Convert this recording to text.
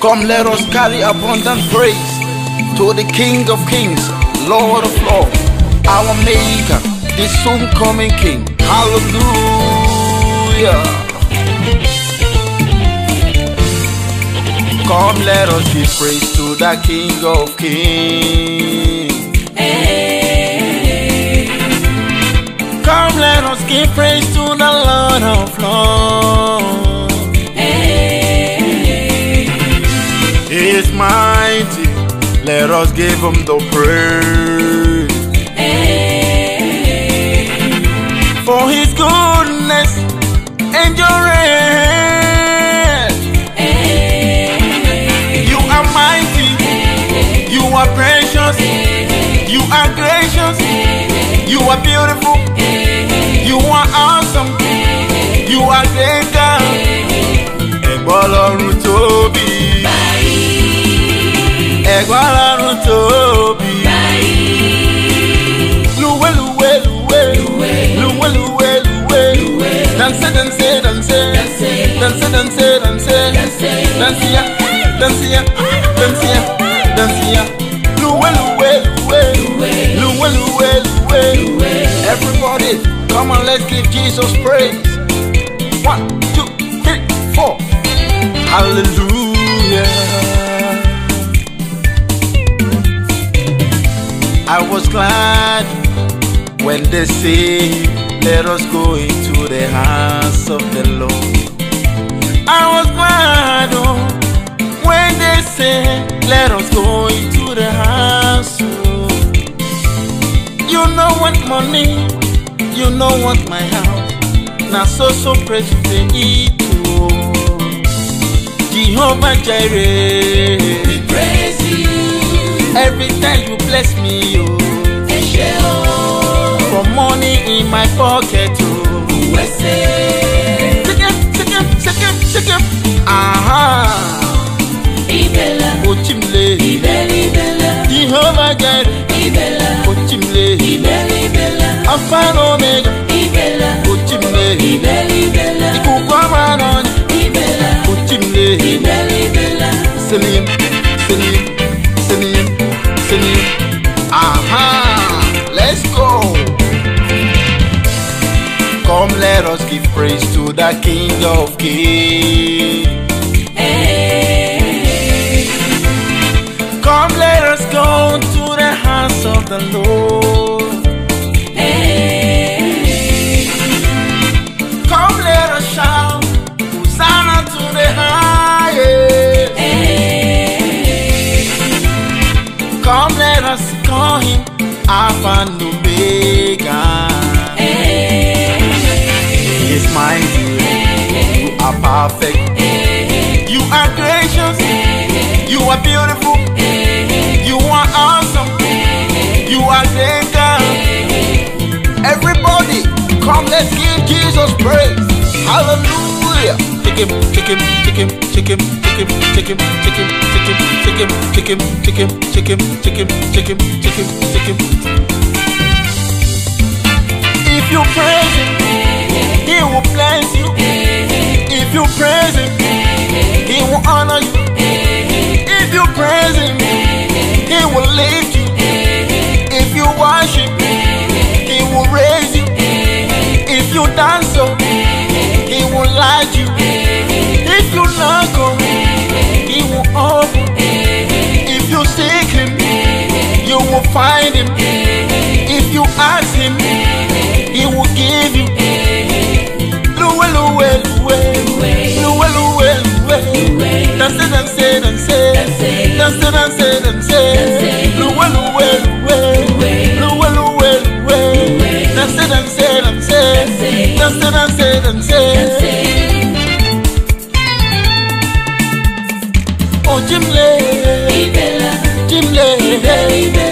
Come, let us carry abundant praise to the King of Kings, Lord of Lords, our Maker, the soon coming King. Hallelujah. Come, let us give praise to the King of Kings. Hey. Come, let us give praise Let us give him the praise. For his goodness endurance. You are mighty. You are precious. You are gracious. You are beautiful. say, them say, them say, them say, them say, them say, them say, Lue, Lue, Lue, Lue, Everybody, come on, let's give Jesus praise. One, two, three, four. Hallelujah. I was glad when they say, Let us go into the house of the Lord. You know what money, you know what my house. Now so so precious they eat oh. Jehovah Jireh. Praise you, Every time you bless me, oh, ẹ ṣé o, for money in my pocket, oh. wẹ́sẹ̀. Shake it, shake it, shake it, shake it. Aha, Ibẹ̀là, Ochimle, ibẹ̀lì ibẹ̀là, Jehovah Jireh, Alpha and Omega, ibẹ̀là, Ochimle, ibẹ̀lì ibẹ̀là, Ikuku Amanoni, ibẹ̀là, Ochimle, ibẹ̀lì ibẹ̀là. Selim, Selim, Selim, Selim. Aha, let's go. Come, let us give praise to the King of Kings. Come, let us go to the house of the Lord. Alpha and Omega. He is mighty, you are perfect. You are gracious, you are beautiful, you are awesome, you are great. Everybody, come, let's give Jesus praise. Hallelujah. Take him, take him, take him, take him, take him, take him, take him, take him, take him, take him, take him, take him, take him, take him, take him, take him. If you praise him, he will bless you. If you praise him, he will honor you. If you praise him, he will lift you. If you worship, he will raise you. If you dance, so Sensei. Oh, Jimle. Ibela. Jimle. Ibela,